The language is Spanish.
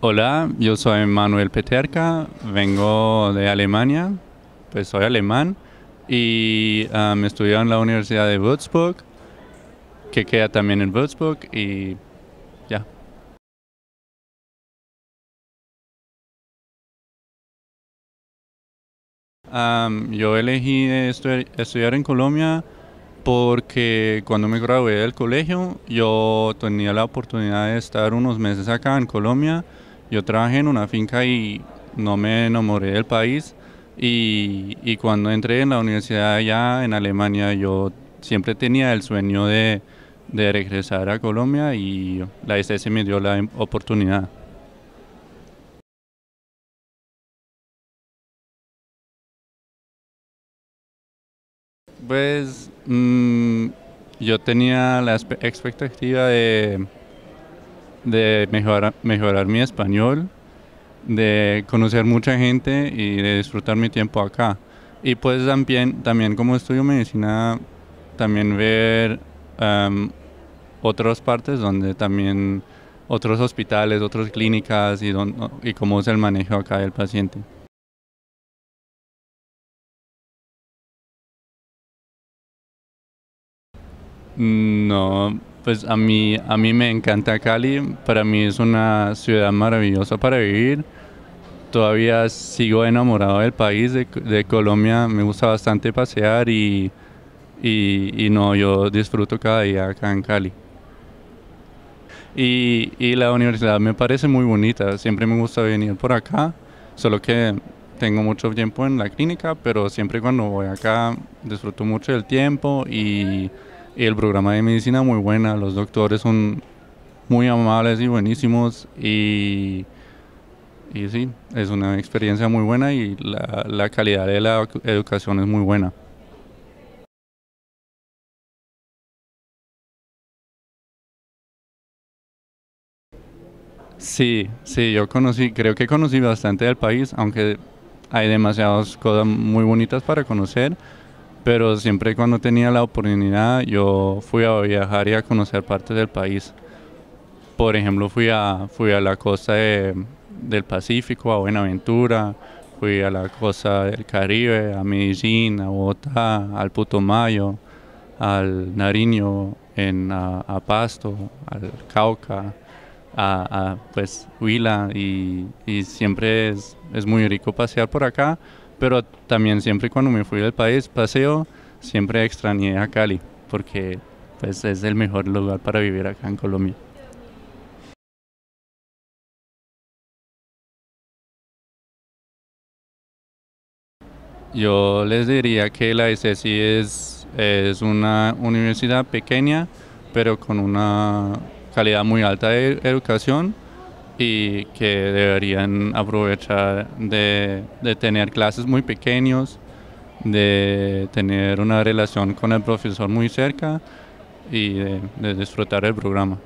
Hola, yo soy Manuel Peterka, vengo de Alemania, pues soy alemán y me estudio en la Universidad de Würzburg, que queda también en Würzburg y ya. yo elegí estudiar en Colombia porque cuando me gradué del colegio yo tenía la oportunidad de estar unos meses acá en Colombia yo trabajé en una finca y no me enamoré del país y, cuando entré en la universidad allá en Alemania yo siempre tenía el sueño de, regresar a Colombia y la SS me dio la oportunidad. Pues mm, yo tenía la expectativa de de mejorar, mejorar mi español, de conocer mucha gente y de disfrutar mi tiempo acá. Y pues también, también como estudio medicina, también ver otras partes donde también otros hospitales, otras clínicas y, y cómo es el manejo acá del paciente. No, pues a mí, a mí me encanta Cali, para mí es una ciudad maravillosa para vivir. Todavía sigo enamorado del país, de, Colombia, me gusta bastante pasear y, y, no, yo disfruto cada día acá en Cali. Y, y la universidad me parece muy bonita, siempre me gusta venir por acá, solo que tengo mucho tiempo en la clínica, pero siempre cuando voy acá disfruto mucho del tiempo y y el programa de medicina muy buena, los doctores son muy amables y buenísimos y, y sí, es una experiencia muy buena y la, la calidad de la educación es muy buena. Sí, sí, yo conocí, creo que conocí bastante del país, aunque hay demasiadas cosas muy bonitas para conocer pero siempre cuando tenía la oportunidad yo fui a viajar y a conocer partes del país. Por ejemplo, fui a, fui a la costa del Pacífico, a Buenaventura, fui a la costa del Caribe, a Medellín, a Bogotá, al Putumayo, al Nariño, en, a, Pasto, al Cauca, a, pues Huila y, y siempre es, es muy rico pasear por acá pero también siempre cuando me fui del país, paseo, siempre extrañé a Cali, porque pues es el mejor lugar para vivir acá en Colombia. Yo les diría que la SSI es, es una universidad pequeña, pero con una calidad muy alta de educación y que deberían aprovechar de, tener clases muy pequeños, de tener una relación con el profesor muy cerca y de disfrutar el programa.